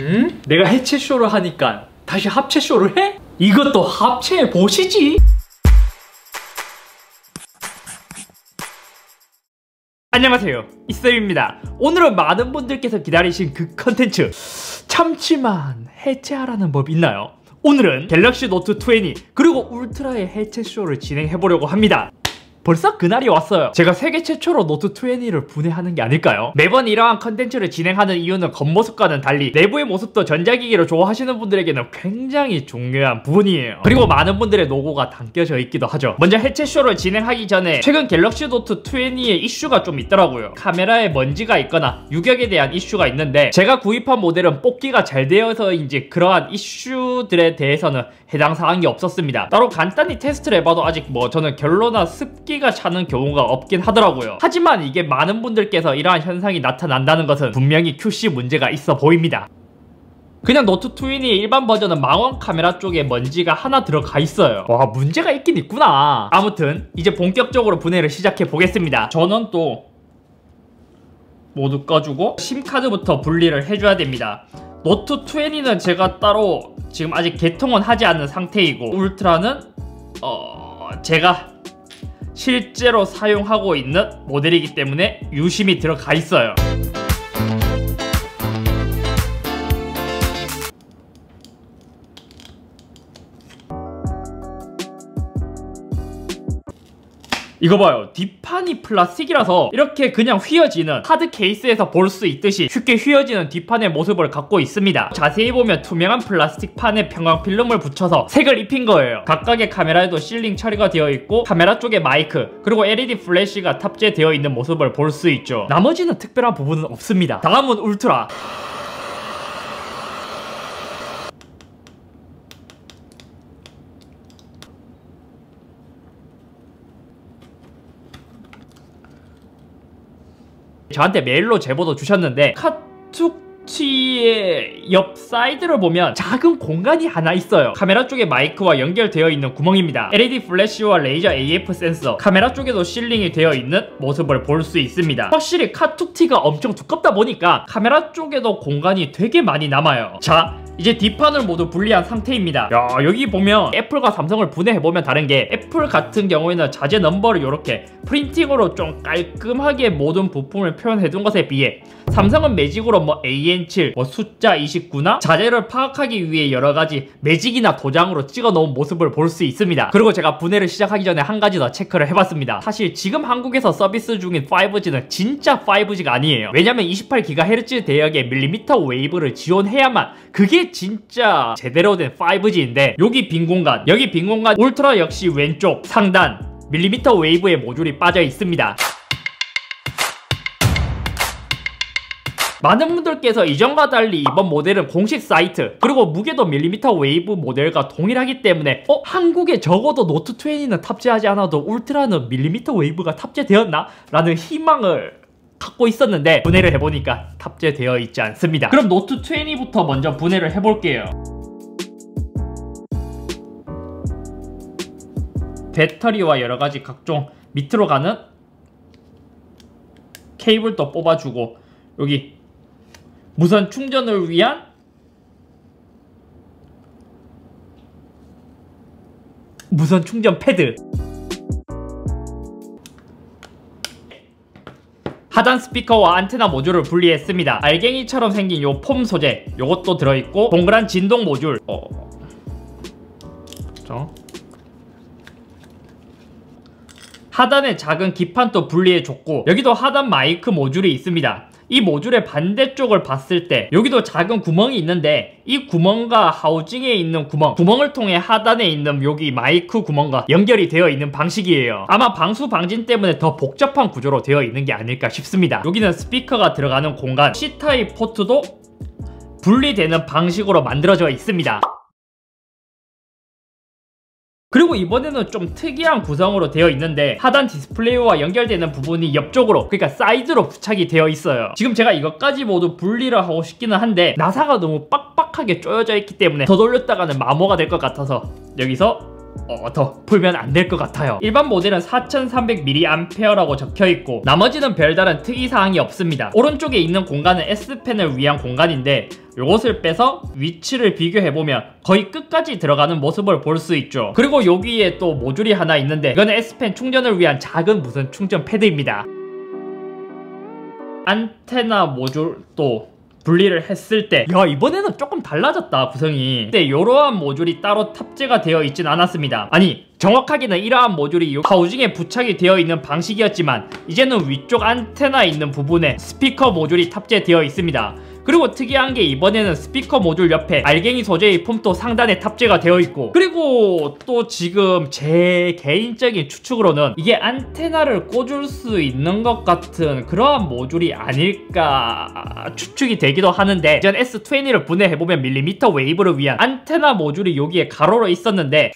음? 내가 해체 쇼를 하니까 다시 합체 쇼를 해? 이것도 합체해 보시지. 안녕하세요 이쌤입니다 오늘은 많은 분들께서 기다리신 그 컨텐츠 참치만 해체하라는 법 있나요? 오늘은 갤럭시 노트 20 그리고 울트라의 해체 쇼를 진행해보려고 합니다 벌써 그날이 왔어요. 제가 세계 최초로 노트 20를 분해하는 게 아닐까요? 매번 이러한 컨텐츠를 진행하는 이유는 겉모습과는 달리 내부의 모습도 전자기기를 좋아하시는 분들에게는 굉장히 중요한 부분이에요. 그리고 많은 분들의 노고가 담겨져 있기도 하죠. 먼저 해체쇼를 진행하기 전에 최근 갤럭시 노트 20의 이슈가 좀 있더라고요. 카메라에 먼지가 있거나 유격에 대한 이슈가 있는데 제가 구입한 모델은 뽑기가 잘 되어서인지 그러한 이슈들에 대해서는 해당 사항이 없었습니다. 따로 간단히 테스트를 해봐도 아직 뭐 저는 결로나 습기 습기가 차는 경우가 없긴 하더라고요. 하지만 이게 많은 분들께서 이러한 현상이 나타난다는 것은 분명히 QC 문제가 있어 보입니다. 그냥 노트 20 일반 버전은 망원 카메라 쪽에 먼지가 하나 들어가 있어요 와 문제가 있긴 있구나 아무튼 이제 본격적으로 분해를 시작해 보겠습니다 저는 또 모두 꺼주고 심카드부터 분리를 해줘야 됩니다 노트 20는 제가 따로 지금 아직 개통은 하지 않은 상태이고 울트라는 어... 제가 실제로 사용하고 있는 모델이기 때문에 유심히 들어가 있어요 이거 봐요. 뒷판이 플라스틱이라서 이렇게 그냥 휘어지는 하드 케이스에서 볼 수 있듯이 쉽게 휘어지는 뒷판의 모습을 갖고 있습니다. 자세히 보면 투명한 플라스틱 판에 편광 필름을 붙여서 색을 입힌 거예요. 각각의 카메라에도 sealing 처리가 되어 있고 카메라 쪽에 마이크 그리고 LED 플래시가 탑재되어 있는 모습을 볼 수 있죠. 나머지는 특별한 부분은 없습니다. 다음은 울트라 저한테 메일로 제보도 주셨는데 카툭튀의 옆 사이드를 보면 작은 공간이 하나 있어요. 카메라 쪽에 마이크와 연결되어 있는 구멍입니다. LED 플래시와 레이저 AF 센서 카메라 쪽에도 sealing이 되어 있는 모습을 볼 수 있습니다. 확실히 카툭튀가 엄청 두껍다 보니까 카메라 쪽에도 공간이 되게 많이 남아요. 자 이제 뒷판을 모두 분리한 상태입니다. 야 여기 보면 애플과 삼성을 분해해보면 다른 게 애플 같은 경우에는 자재 넘버를 이렇게 프린팅으로 좀 깔끔하게 모든 부품을 표현해둔 것에 비해 삼성은 매직으로 뭐 AN7, 뭐 숫자 29나 자재를 파악하기 위해 여러가지 매직이나 도장으로 찍어 놓은 모습을 볼 수 있습니다. 그리고 제가 분해를 시작하기 전에 한 가지 더 체크를 해봤습니다. 사실 지금 한국에서 서비스 중인 5G는 진짜 5G가 아니에요. 왜냐면 28GHz 대역의 millimeter wave를 지원해야만 그게 진짜 제대로 된 5G인데 여기 빈 공간 여기 빈 공간 울트라 역시 왼쪽 상단 millimeter wave의 모듈이 빠져 있습니다 많은 분들께서 이전과 달리 이번 모델은 공식 사이트 그리고 무게도 millimeter wave 모델과 동일하기 때문에 어? 한국에 적어도 노트 20는 탑재하지 않아도 울트라는 millimeter wave가 탑재되었나? 라는 희망을 갖고 있었는데 분해를 해보니까 탑재되어 있지 않습니다 그럼 노트 20부터 먼저 분해를 해볼게요 배터리와 여러가지 각종 밑으로 가는 케이블도 뽑아주고 여기 무선 충전을 위한 무선 충전 패드. 하단 스피커와 안테나 모듈을 분리했습니다. 알갱이처럼 생긴 요 폼 소재 요것도 들어있고 동그란 진동 모듈. 어... 그렇죠? 하단에 작은 기판도 분리해줬고 여기도 하단 마이크 모듈이 있습니다 이 모듈의 반대쪽을 봤을 때 여기도 작은 구멍이 있는데 이 구멍과 하우징에 있는 구멍 구멍을 통해 하단에 있는 여기 마이크 구멍과 연결이 되어 있는 방식이에요. 아마 방수 방진 때문에 더 복잡한 구조로 되어 있는 게 아닐까 싶습니다. 여기는 스피커가 들어가는 공간 C타입 포트도 분리되는 방식으로 만들어져 있습니다 그리고 이번에는 좀 특이한 구성으로 되어 있는데 하단 디스플레이와 연결되는 부분이 옆쪽으로 그러니까 사이드로 부착이 되어 있어요. 지금 제가 이것까지 모두 분리를 하고 싶기는 한데 나사가 너무 빡빡하게 쪼여져 있기 때문에 더 돌렸다가는 마모가 될 것 같아서 여기서 어, 더 풀면 안 될 것 같아요. 일반 모델은 4300mAh라고 적혀있고 나머지는 별다른 특이사항이 없습니다. 오른쪽에 있는 공간은 S펜을 위한 공간인데 이것을 빼서 위치를 비교해보면 거의 끝까지 들어가는 모습을 볼 수 있죠. 그리고 여기에 또 모듈이 하나 있는데 이거는 S펜 충전을 위한 작은 무슨 충전 패드입니다. 안테나 모듈 또 분리를 했을 때 야 이번에는 조금 달라졌다 구성이. 근데 이러한 모듈이 따로 탑재가 되어 있진 않았습니다. 아니 정확하게는 이러한 모듈이 하우징에 부착이 되어 있는 방식이었지만 이제는 위쪽 안테나 있는 부분에 스피커 모듈이 탑재되어 있습니다 그리고 특이한 게 이번에는 스피커 모듈 옆에 알갱이 소재의 폼도 상단에 탑재가 되어 있고 그리고 또 지금 제 개인적인 추측으로는 이게 안테나를 꽂을 수 있는 것 같은 그러한 모듈이 아닐까 추측이 되기도 하는데 전 S20를 분해해보면 millimeter wave를 위한 안테나 모듈이 여기에 가로로 있었는데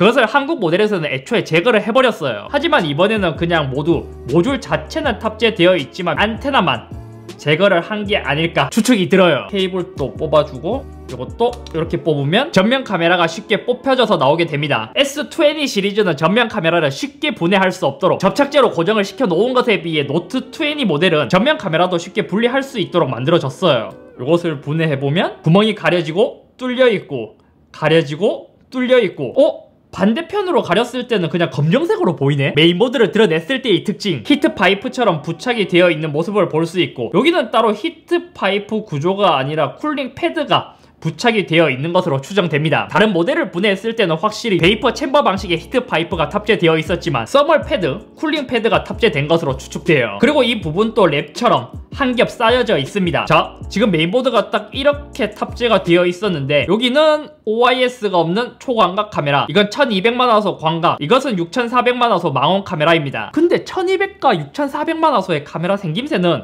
그것을 한국 모델에서는 애초에 제거를 해버렸어요. 하지만 이번에는 그냥 모두 모듈 자체는 탑재되어 있지만 안테나만 제거를 한 게 아닐까 추측이 들어요. 케이블도 뽑아주고 이것도 이렇게 뽑으면 전면 카메라가 쉽게 뽑혀져서 나오게 됩니다. S20 시리즈는 전면 카메라를 쉽게 분해할 수 없도록 접착제로 고정을 시켜 놓은 것에 비해 노트 20 모델은 전면 카메라도 쉽게 분리할 수 있도록 만들어졌어요. 이것을 분해해보면 구멍이 가려지고 뚫려 있고 가려지고 뚫려 있고 어? 반대편으로 가렸을 때는 그냥 검정색으로 보이네. 메인보드를 들어냈을 때의 특징. 히트 파이프처럼 부착이 되어 있는 모습을 볼 수 있고 여기는 따로 히트 파이프 구조가 아니라 cooling pad가 부착이 되어 있는 것으로 추정됩니다. 다른 모델을 분해했을 때는 확실히 vapor chamber 방식의 히트 파이프가 탑재되어 있었지만 thermal pad, cooling pad가 탑재된 것으로 추측돼요. 그리고 이 부분도 랩처럼 한 겹 쌓여져 있습니다. 자, 지금 메인보드가 딱 이렇게 탑재가 되어 있었는데 여기는 OIS가 없는 초광각 카메라 이건 1200만화소 광각 이것은 6400만화소 망원 카메라입니다. 근데 1200과 6400만화소의 카메라 생김새는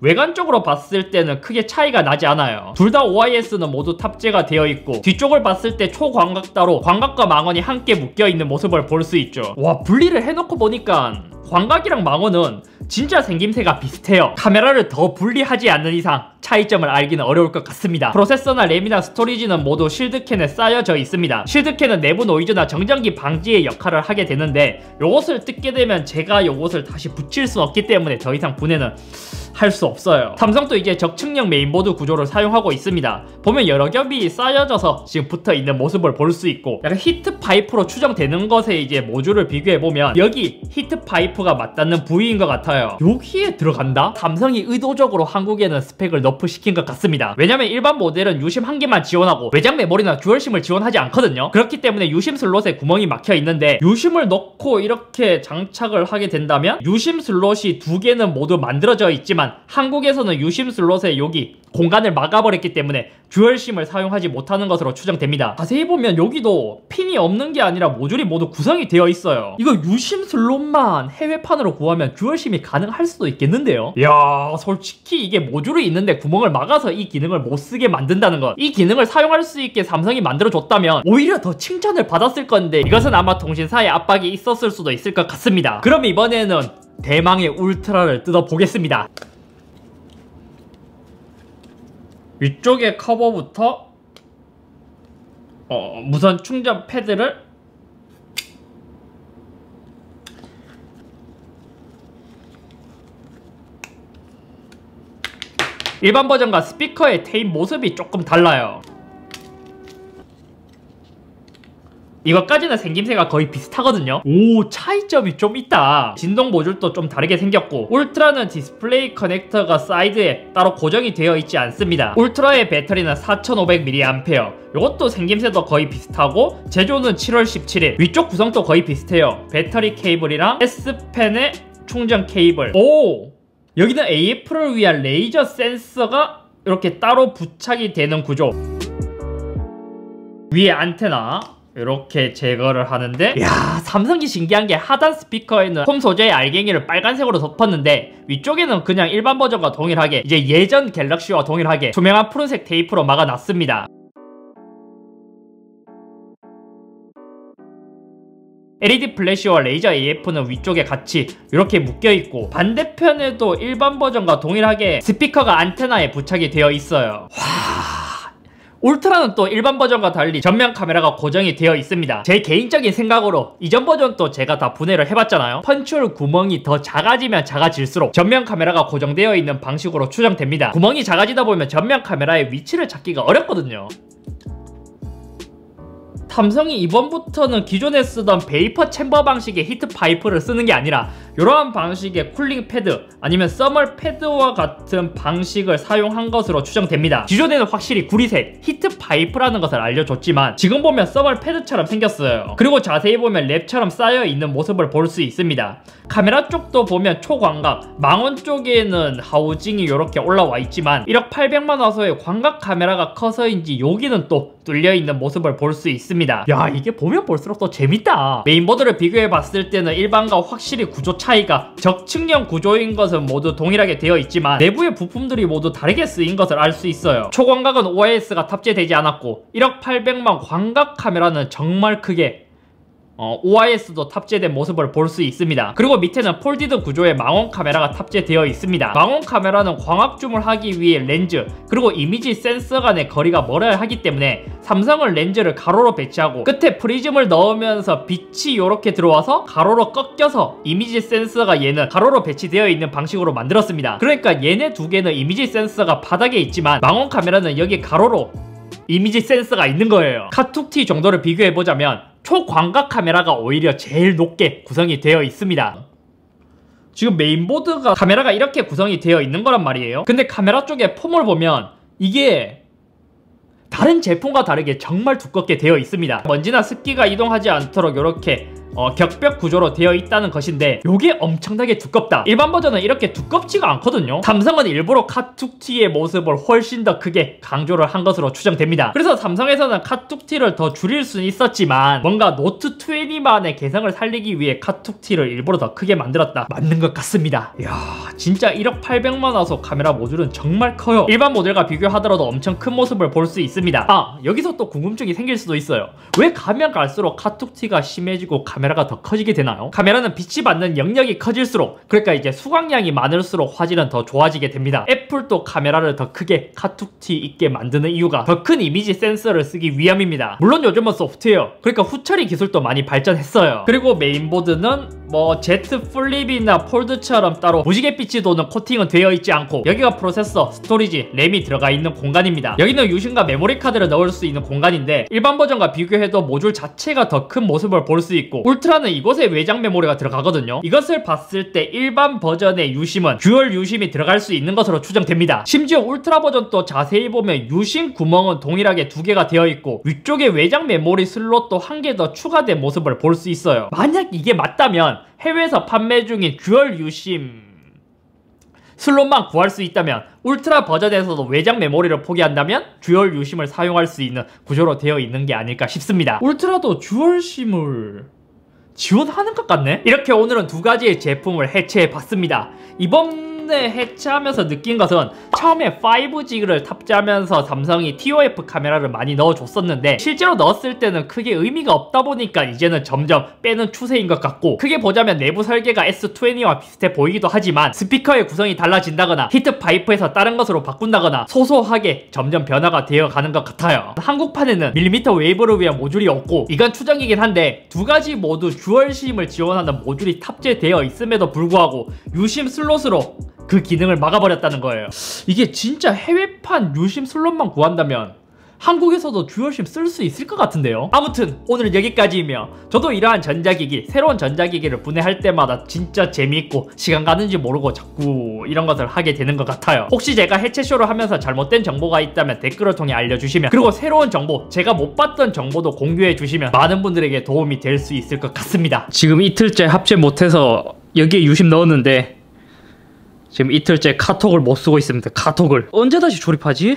외관적으로 봤을 때는 크게 차이가 나지 않아요. 둘 다 OIS는 모두 탑재가 되어 있고 뒤쪽을 봤을 때 초광각 따로 광각과 망원이 함께 묶여있는 모습을 볼 수 있죠. 와 분리를 해놓고 보니까 광각이랑 망원은 진짜 생김새가 비슷해요. 카메라를 더 분리하지 않는 이상 차이점을 알기는 어려울 것 같습니다. 프로세서나 램이나 스토리지는 모두 실드캔에 쌓여져 있습니다. 실드캔은 내부 노이즈나 정전기 방지의 역할을 하게 되는데 이것을 뜯게 되면 제가 이것을 다시 붙일 수 없기 때문에 더 이상 분해는 할수 없어요. 삼성도 이제 적층형 메인보드 구조를 사용하고 있습니다. 보면 여러 겹이 쌓여져서 지금 붙어 있는 모습을 볼 수 있고 약간 히트 파이프로 추정되는 것에 이제 모듈을 비교해 보면 여기 히트 파이프가 맞닿는 부위인 것 같아요. 여기에 들어간다? 삼성이 의도적으로 한국에는 스펙을 nerf시킨 것 같습니다. 왜냐면 일반 모델은 유심 한 개만 지원하고 외장 메모리나 dual SIM을 지원하지 않거든요. 그렇기 때문에 유심 슬롯에 구멍이 막혀 있는데 유심을 넣고 이렇게 장착을 하게 된다면 유심 슬롯이 두 개는 모두 만들어져 있지만 한국에서는 유심 슬롯에 여기 공간을 막아버렸기 때문에 dual SIM을 사용하지 못하는 것으로 추정됩니다. 자세히 보면 여기도 핀이 없는 게 아니라 모듈이 모두 구성이 되어 있어요. 이거 유심 슬롯만 해외판으로 구하면 듀얼심이 가능할 수도 있겠는데요? 야 솔직히 이게 모듈이 있는데 구멍을 막아서 이 기능을 못 쓰게 만든다는 것. 이 기능을 사용할 수 있게 삼성이 만들어줬다면 오히려 더 칭찬을 받았을 건데 이것은 아마 통신사의 압박이 있었을 수도 있을 것 같습니다. 그럼 이번에는 대망의 울트라를 뜯어보겠습니다. 위쪽의 커버부터 어, 무선 충전 패드를 일반 버전과 스피커의 테임 모습이 조금 달라요. 이것까지는 생김새가 거의 비슷하거든요. 오 차이점이 좀 있다. 진동 모듈도 좀 다르게 생겼고 울트라는 디스플레이 커넥터가 사이드에 따로 고정이 되어 있지 않습니다. 울트라의 배터리는 4500mAh 이것도 생김새도 거의 비슷하고 제조는 7월 17일. 위쪽 구성도 거의 비슷해요. 배터리 케이블이랑 S펜의 충전 케이블. 오 여기는 AF를 위한 레이저 센서가 이렇게 따로 부착이 되는 구조. 위에 안테나 이렇게 제거를 하는데 야. 삼성이 신기한 게 하단 스피커에는 홈 소재의 알갱이를 빨간색으로 덮었는데 위쪽에는 그냥 일반 버전과 동일하게 이제 예전 갤럭시와 동일하게 투명한 푸른색 테이프로 막아놨습니다 LED 플래시와 레이저 AF는 위쪽에 같이 이렇게 묶여있고 반대편에도 일반 버전과 동일하게 스피커가 안테나에 부착이 되어 있어요 와... 울트라는 또 일반 버전과 달리 전면 카메라가 고정이 되어 있습니다. 제 개인적인 생각으로 이전 버전도 제가 다 분해를 해봤잖아요. punch hole 구멍이 더 작아지면 작아질수록 전면 카메라가 고정되어 있는 방식으로 추정됩니다. 구멍이 작아지다 보면 전면 카메라의 위치를 찾기가 어렵거든요. 삼성이 이번부터는 기존에 쓰던 vapor chamber 방식의 히트 파이프를 쓰는 게 아니라 이러한 방식의 cooling pad 아니면 thermal pad와 같은 방식을 사용한 것으로 추정됩니다. 기존에는 확실히 구리색 히트 파이프라는 것을 알려줬지만 지금 보면 thermal pad처럼 생겼어요. 그리고 자세히 보면 랩처럼 쌓여 있는 모습을 볼 수 있습니다. 카메라 쪽도 보면 초광각, 망원 쪽에는 하우징이 이렇게 올라와 있지만 1억 800만 화소의 광각 카메라가 커서인지 여기는 또 뚫려 있는 모습을 볼 수 있습니다. 야 이게 보면 볼수록 또 재밌다. 메인보드를 비교해 봤을 때는 일반과 확실히 구조 차이가 적층형 구조인 것은 모두 동일하게 되어 있지만 내부의 부품들이 모두 다르게 쓰인 것을 알 수 있어요. 초광각은 OIS가 탑재되지 않았고 1억 800만 광각 카메라는 정말 크게 어, OIS도 탑재된 모습을 볼 수 있습니다. 그리고 밑에는 folded 구조의 망원 카메라가 탑재되어 있습니다. 망원 카메라는 광학 줌을 하기 위해 렌즈 그리고 이미지 센서 간의 거리가 멀어야 하기 때문에 삼성은 렌즈를 가로로 배치하고 끝에 프리즘을 넣으면서 빛이 이렇게 들어와서 가로로 꺾여서 이미지 센서가 얘는 가로로 배치되어 있는 방식으로 만들었습니다. 그러니까 얘네 두 개는 이미지 센서가 바닥에 있지만 망원 카메라는 여기 가로로 이미지 센서가 있는 거예요. 카툭튀 정도를 비교해보자면 초광각 카메라가 오히려 제일 높게 구성이 되어 있습니다. 지금 메인보드가 카메라가 이렇게 구성이 되어 있는 거란 말이에요. 근데 카메라 쪽에 폼을 보면 이게 다른 제품과 다르게 정말 두껍게 되어 있습니다. 먼지나 습기가 이동하지 않도록 이렇게 어, 격벽 구조로 되어 있다는 것인데 이게 엄청나게 두껍다. 일반 버전은 이렇게 두껍지가 않거든요. 삼성은 일부러 카툭튀의 모습을 훨씬 더 크게 강조를 한 것으로 추정됩니다. 그래서 삼성에서는 카툭튀를 더 줄일 수는 있었지만 뭔가 노트 20만의 개성을 살리기 위해 카툭튀를 일부러 더 크게 만들었다. 맞는 것 같습니다. 이야 진짜 1억 800만 화소 카메라 모듈은 정말 커요. 일반 모델과 비교하더라도 엄청 큰 모습을 볼 수 있습니다. 아 여기서 또 궁금증이 생길 수도 있어요. 왜 가면 갈수록 카툭티가 심해지고 카메라 카메라가 더 커지게 되나요? 카메라는 빛이 받는 영역이 커질수록 그러니까 이제 수광량이 많을수록 화질은 더 좋아지게 됩니다. 애플도 카메라를 더 크게 카툭티 있게 만드는 이유가 더 큰 이미지 센서를 쓰기 위함입니다. 물론 요즘은 소프트웨어 그러니까 후처리 기술도 많이 발전했어요. 그리고 메인보드는 뭐 Z 플립이나 폴드처럼 따로 무지갯빛이 도는 코팅은 되어 있지 않고 여기가 프로세서, 스토리지, 램이 들어가 있는 공간입니다. 여기는 유심과 메모리 카드를 넣을 수 있는 공간인데 일반 버전과 비교해도 모듈 자체가 더 큰 모습을 볼 수 있고 울트라는 이곳에 외장 메모리가 들어가거든요. 이것을 봤을 때 일반 버전의 유심은 듀얼 유심이 들어갈 수 있는 것으로 추정됩니다. 심지어 울트라 버전도 자세히 보면 유심 구멍은 동일하게 두 개가 되어 있고 위쪽에 외장 메모리 슬롯도 한 개 더 추가된 모습을 볼 수 있어요. 만약 이게 맞다면 해외에서 판매 중인 듀얼 유심 슬롯만 구할 수 있다면 울트라 버전에서도 외장 메모리를 포기한다면 듀얼 유심을 사용할 수 있는 구조로 되어 있는 게 아닐까 싶습니다. 울트라도 듀얼 심을 지원하는 것 같네? 이렇게 오늘은 두 가지의 제품을 해체해 봤습니다. 이번 해체하면서 느낀 것은 처음에 5G를 탑재하면서 삼성이 TOF 카메라를 많이 넣어줬었는데 실제로 넣었을 때는 크게 의미가 없다 보니까 이제는 점점 빼는 추세인 것 같고 크게 보자면 내부 설계가 S20와 비슷해 보이기도 하지만 스피커의 구성이 달라진다거나 히트 파이프에서 다른 것으로 바꾼다거나 소소하게 점점 변화가 되어 가는 것 같아요. 한국판에는 millimeter wave를 위한 모듈이 없고 이건 추정이긴 한데 두 가지 모두 듀얼심을 지원하는 모듈이 탑재되어 있음에도 불구하고 유심 슬롯으로 그 기능을 막아버렸다는 거예요. 이게 진짜 해외판 유심 슬롯만 구한다면 한국에서도 듀얼심 쓸 수 있을 것 같은데요? 아무튼 오늘은 여기까지이며 저도 이러한 전자기기 새로운 전자기기를 분해할 때마다 진짜 재미있고 시간 가는지 모르고 자꾸 이런 것을 하게 되는 것 같아요. 혹시 제가 해체쇼를 하면서 잘못된 정보가 있다면 댓글을 통해 알려주시면 그리고 새로운 정보 제가 못 봤던 정보도 공유해 주시면 많은 분들에게 도움이 될 수 있을 것 같습니다. 지금 이틀째 합체 못해서 여기에 유심 넣었는데 지금 이틀째 카톡을 못 쓰고 있습니다. 카톡을 언제 다시 조립하지?